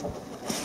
helpful.